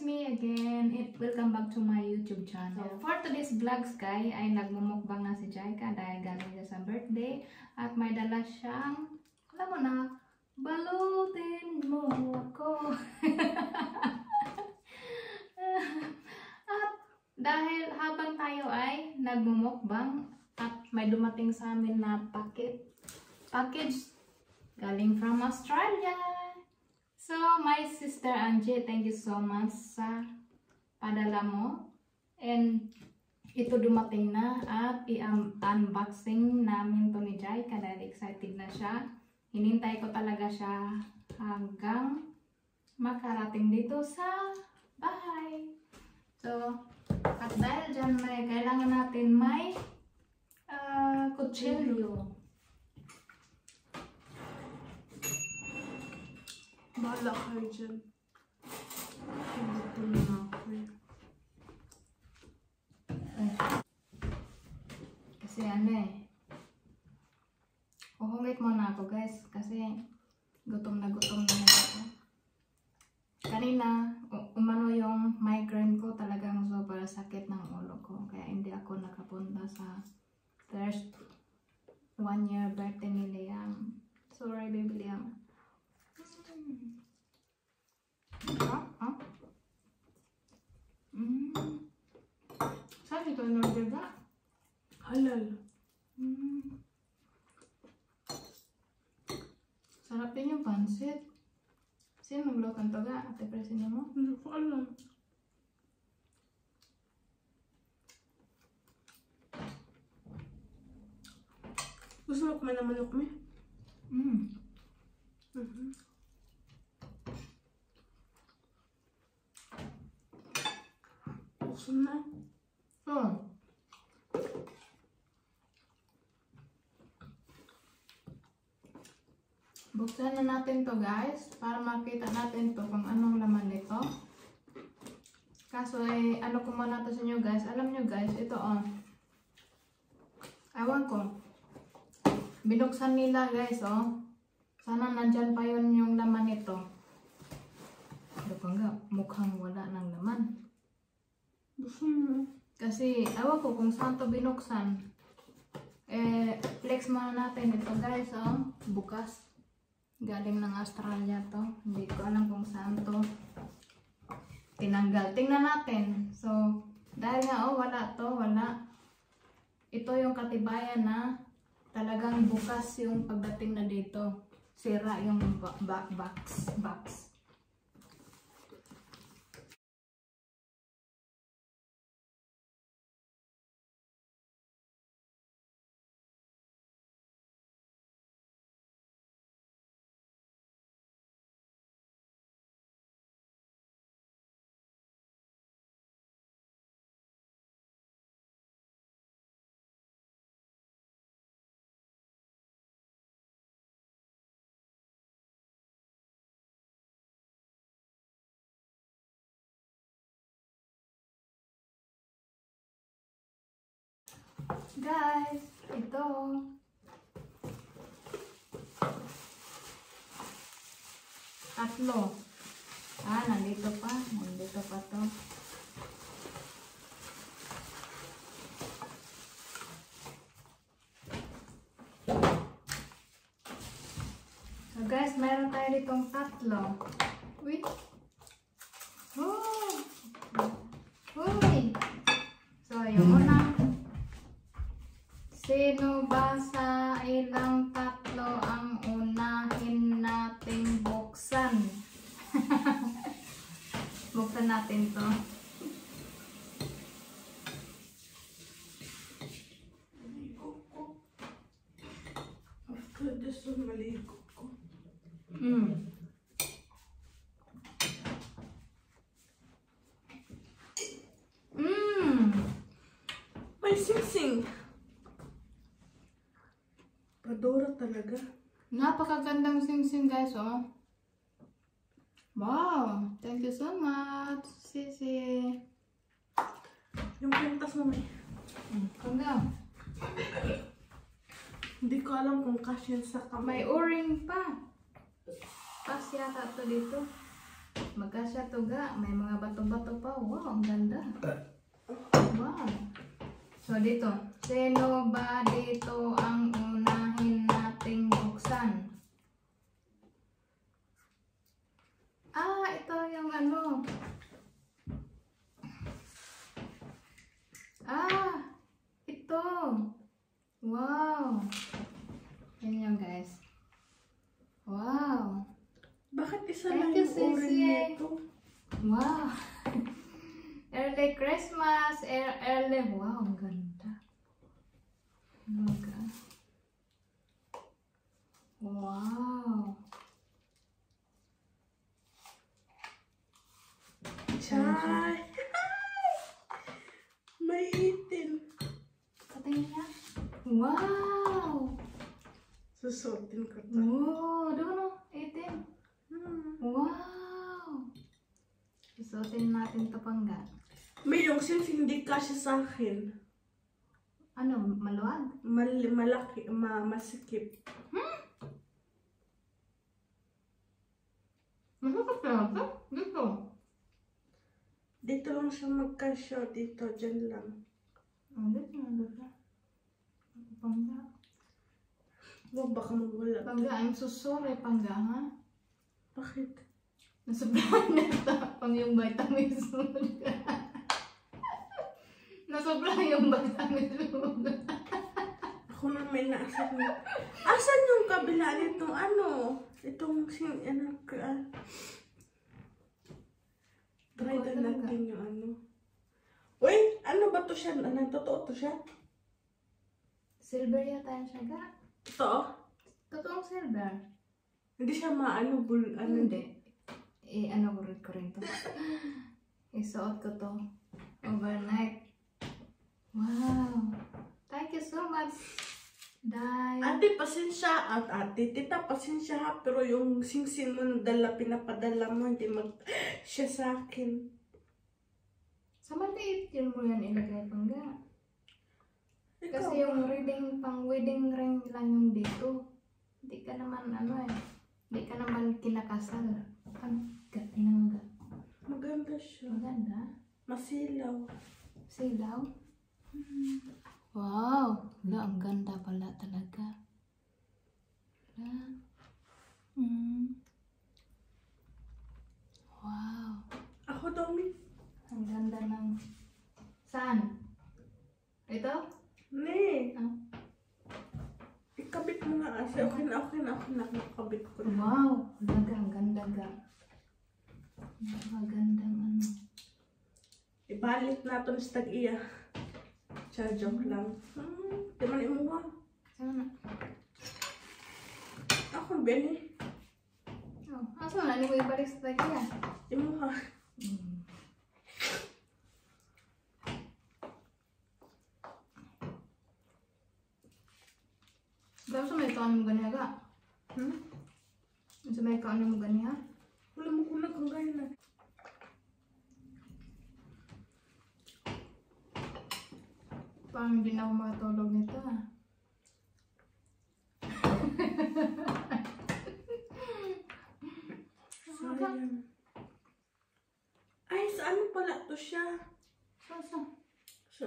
it's me again. It, welcome back to my YouTube channel. So, for today's vlogs, guys, ay nagmumukbang na si Jaika dahil galing niya sa birthday. At may dala siyang, alam mo na, balutin mo ako. at dahil habang tayo ay nagmumukbang at may dumating sa amin na packet, package galing from Australia. So, my sister Angie, thank you so much sa padala mo. And ito dumating na at i-unboxing namin to ni Jai dahil excited na siya. Hinintay ko talaga siya hanggang makarating dito sa bahay. So, at dahil dyan may kailangan natin may uh, kutsilyo. Bahala kayo dyan. Gutom na ako eh. Kasi ano eh. Uhungit muna ako guys. Kasi gutom na gutom na ako. Kanina, umano yung migraine ko talagang sobrang sakit ng ulo ko. Kaya hindi ako nakapunta sa first one year birthday ni Liam. Sorry, baby Liam. Mm. Ah, ah. Mm. Saan ito in-order ba? Halal. Mm. Sarap din yung pansit. Sino nagluto nito ga? Ate Presin mo? Hindi ko alam. Gusto mo kumain ng manok mo? Mm. Mhm. Buksan na. Oh. Buksan na natin to guys para makita natin to kung anong laman nito. Kaso eh, ano ko muna to sa inyo guys. Alam nyo guys, ito oh. Ewan ko. Binuksan nila guys oh. Sana nandyan pa yun yung laman nito. Nga, mukhang wala ng laman. Kasi, awa ko kung saan to binuksan. Eh, flex muna natin ito guys, oh. Bukas. Galing ng Australia to. Hindi ko alam kung saan to tinanggal. Tingnan natin. So, dahil nga, oh, wala to, wala. Ito yung katibayan na talagang bukas yung pagdating na dito. Sira yung box. Box. Guys, ito. Tatlo. Ah, nandito pa. Nandito pa to. So guys, meron tayo ditong tatlo. Natin to. After this maligo ko. Mm. Mm. May sing-sing. Padora talaga. Napakagandang sing-sing guys, oh. Wow! Thank you so much, Sisi. Yung pintas mo may. Hanggang. Hindi ko alam kung kasya sa May kamay. o-ring pa. Pas yata to dito. Magkasya to ga. May mga bato-bato pa. Wow, ang ganda. Wow. So dito, sino ba dito ang unahin nating buksan? Ah, ito yung ano. Ah, ito. Wow. Yan yan guys. Wow. Bakit isa Thank lang you, yung Sisi. nito? Wow. early Christmas. Early. Wow, ang ganda. God. Wow. Chay! May itin. Patingin niya. Wow. Susuotin ko to. Oh, doon o. 18. Hmm. Wow. Isuotin natin to pangga. May yung since hindi kasya sa akin. Ano, maluwag? Mal malaki, ma masikip. Masakit na ito? Dito. Dito lang siya magkasya. Dito, dyan lang. Oh, dito na dito. Pangga. Wow, baka mawala. Pangga, I'm so sorry, Pangga, ha? Bakit? Nasobrahan na tapang yung vitamins mo. Nasobrahan yung vitamins mo. Ako na may naasap na. Asan yung kabila nitong ano? Itong sin... Ano? ka- Try na talaga. natin yung ano. Wait! Ano ba to siya? Ano? Totoo to siya? Silver yata yan siya, ga? Totoo? Totoong silver. Hindi siya maano, bul... Ano? Hindi. Eh, ano ko rin ko rin to. Isuot ko to. Overnight. Wow. Thank you so much. Dai. Ate, pasensya. At ate, tita, pasensya ha. Pero yung singsin mo na dala, pinapadala mo, hindi mag... siya sa akin. Sa maliit yun mo yan ilagay pangga. Ikaw, Kasi yung reading, pang wedding ring lang yung dito. Hindi ka naman ano eh. Hindi ka naman kinakasal. Ano? Gati na mga. maganda siya. Maganda. Masilaw. Silaw. Wow! Wala, ang ganda pala talaga. Wala. Mm. Wow! Ako, Domi. Ang ganda ng... Saan? Ito? Ne. Ah. Ikabit mo nga kasi. Okay na, okay na, okay na. Nakabit ko na. Wow! Talaga, ang ganda ga. Magandang ano. Ibalik natin sa tag-iya. Joke lang. Hmm, di man imuha. Sana. Ako, Benny. Oh, asa na ni mo ibalik sa tagiya? Imuha. Mm. Gawin sa may kaano mo ganiya ga? Hmm? Sa may kaano mo ganiya? Wala mo kunag kung gaya Parang hindi na ako makatulog nito ah. Sayang. Ay, sa ano pala to siya? Sasa. Sa...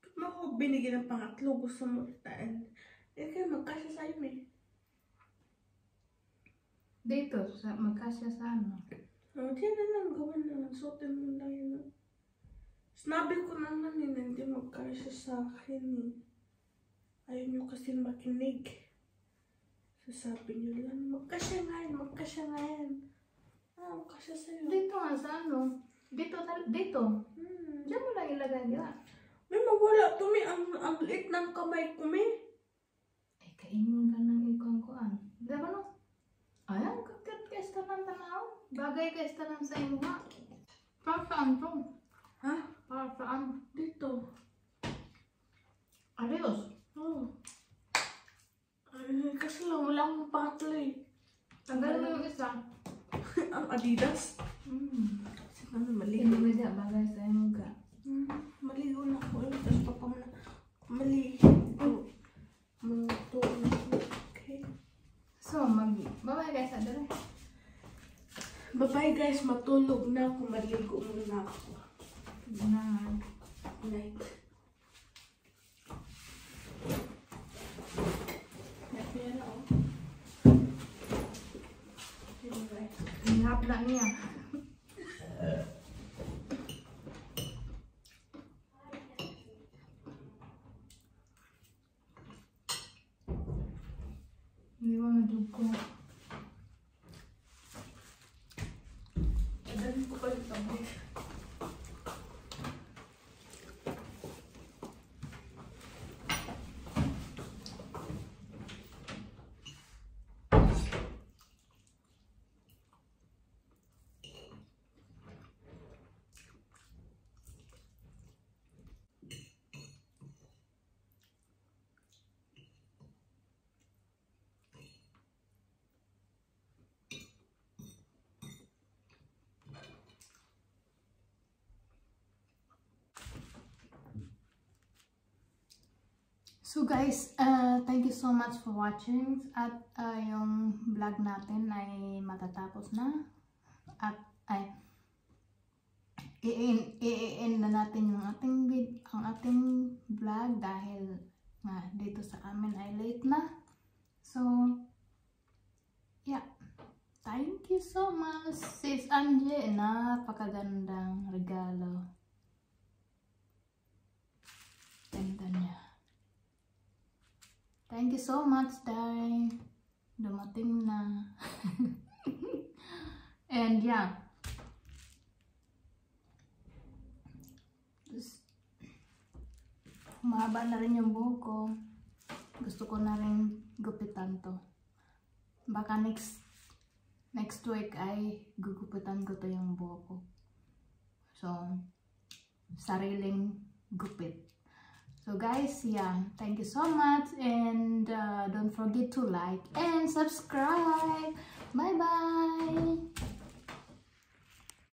Ba't mo ako binigyan ng pangatlo? Gusto mo itaan. Eh, kaya magkasya sa'yo eh. Dito, sa, magkasya sa ano. Oh, diyan na lang. Gawin na lang. Suotin mo lang yun. Sinabi ko naman yun, hindi magkasya sa akin eh. Ayaw nyo kasi makinig. Sasabi nyo lang, magkasya nga yan, magkasya nga yan. Ah, magkasya sa'yo. Dito nga sa ano. Dito, tal- dito. Hmm. Diyan mo lang ilagay ga. May mawala to, may ang, ang liit ng kamay ko, may. Ay, kaingon ka ng ikong kuan. Diba no? Ay, ang kakat ka sa ng tanaw. Bagay ka sa ng sa imo nga. Para saan to? Ha? Para saan? Dito. Adios. Oh. Ay, kasi lang, wala akong patlo eh. Tanggalin mo yung isa. ang Adidas. Hmm. Kasi naman mali. Hindi siya bagay sa imo ga? Hmm, maligo na ako. Tapos papa mo na. Mali. Oh. Mga to. Okay. So, mag... Babay kayo sa dala. Bye-bye guys, matulog na ako. Maligo muna ako. Na. Night. Napira ako. Anyway. Hinapla niya. Hindi mo madugo. Madali ko pa yung tablet. So guys, uh, thank you so much for watching. At uh, yung vlog natin ay matatapos na. At ay i-end na natin yung ating vid ang ating vlog dahil nga dito sa amin ay late na. So yeah. Thank you so much, Sis Anje. Napakagandang regalo. Ganda niya. Thank you so much, Day. Dumating na. And yeah. Mahaba na rin yung buhok ko. Gusto ko na rin gupitan to. Baka next next week ay gugupitan ko to yung buhok ko. So, sariling gupit. So guys, yeah, thank you so much and uh, don't forget to like and subscribe. Bye bye.